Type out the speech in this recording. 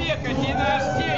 человека день рождения.